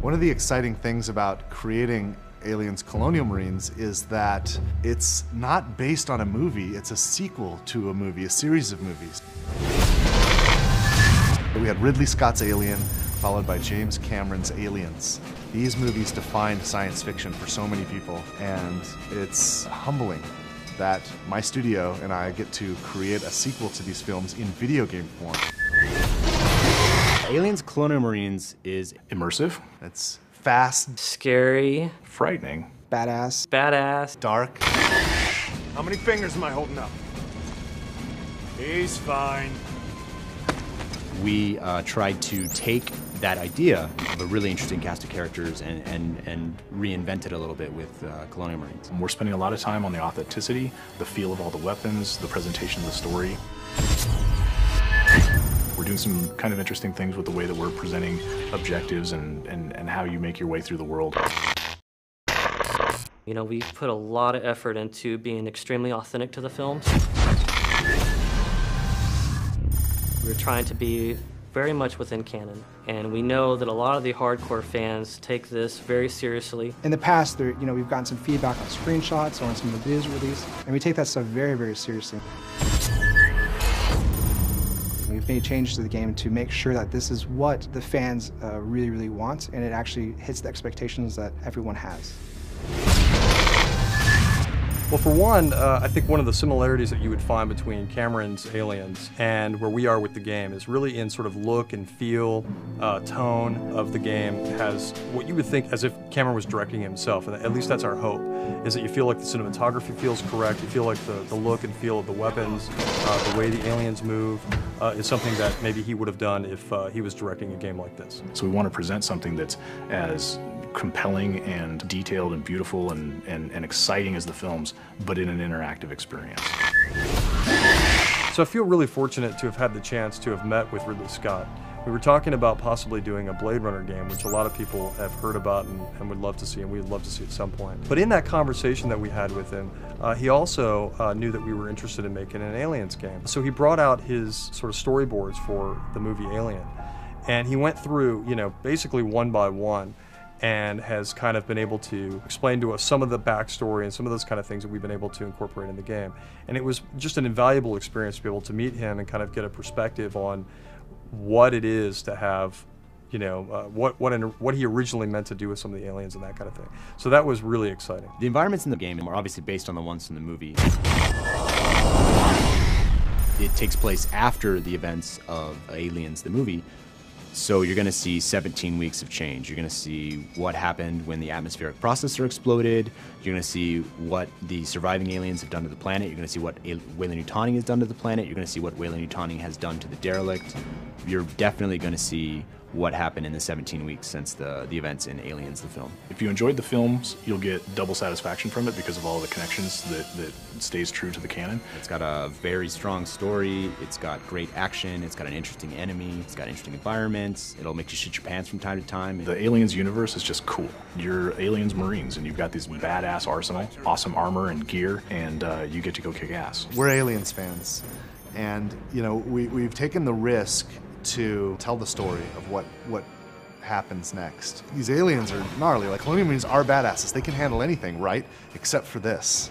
One of the exciting things about creating Aliens Colonial Marines is that it's not based on a movie, it's a sequel to a movie, a series of movies. We had Ridley Scott's Alien, followed by James Cameron's Aliens. These movies defined science fiction for so many people, and it's humbling that my studio and I get to create a sequel to these films in video game form. Aliens Colonial Marines is immersive, It's fast, Scary, frightening, Badass. badass. dark, How many fingers am I holding up? He's fine. we uh, tried to take that idea of a really interesting cast of characters and, and, and reinvent it a little bit with uh, Colonial Marines. We're spending a lot of time on the authenticity, the feel of all the weapons, the presentation of the story. We're doing some kind of interesting things with the way that we're presenting objectives and, and, and how you make your way through the world. You know, we put a lot of effort into being extremely authentic to the films. We're trying to be very much within canon, and we know that a lot of the hardcore fans take this very seriously. In the past, there, you know, we've gotten some feedback on screenshots or on some of the videos released, and we take that stuff very, very seriously. We've made changes to the game to make sure that this is what the fans uh, really, really want, and it actually hits the expectations that everyone has. Well, for one, uh, I think one of the similarities that you would find between Cameron's Aliens and where we are with the game is really in sort of look and feel, uh, tone of the game. Has what you would think as if Cameron was directing himself, and at least that's our hope, is that you feel like the cinematography feels correct, you feel like the, the look and feel of the weapons, uh, the way the aliens move, uh, is something that maybe he would have done if uh, he was directing a game like this. So we want to present something that's as compelling and detailed and beautiful and, and, and exciting as the films, but in an interactive experience. So I feel really fortunate to have had the chance to have met with Ridley Scott. We were talking about possibly doing a Blade Runner game, which a lot of people have heard about and, and would love to see, and we'd love to see at some point. But in that conversation that we had with him, uh, he also uh, knew that we were interested in making an Aliens game. So he brought out his sort of storyboards for the movie Alien, and he went through, you know, basically one by one and has kind of been able to explain to us some of the backstory and some of those kind of things that we've been able to incorporate in the game. And it was just an invaluable experience to be able to meet him and kind of get a perspective on what it is to have, you know, uh, what what what he originally meant to do with some of the aliens and that kind of thing. So that was really exciting. The environments in the game are obviously based on the ones in the movie. It takes place after the events of Aliens, the movie. So you're going to see 17 weeks of change. You're going to see what happened when the atmospheric processor exploded. You're going to see what the surviving aliens have done to the planet. You're going to see what Al- Weyland-Yutani has done to the planet. You're going to see what Weyland-Yutani has done to the derelict. You're definitely going to see what happened in the 17 weeks since the, the events in Aliens, the film. If you enjoyed the films, you'll get double satisfaction from it because of all the connections that, that stays true to the canon. It's got a very strong story. It's got great action. It's got an interesting enemy. It's got interesting environments. It'll make you shit your pants from time to time. The Aliens universe is just cool. You're Aliens Marines, and you've got these badass arsenal, awesome armor and gear, and uh, you get to go kick ass. We're Aliens fans, and you know we we've taken the risk to tell the story of what what happens next. These aliens are gnarly. Like Colonial Marines are badasses. They can handle anything, right? Except for this.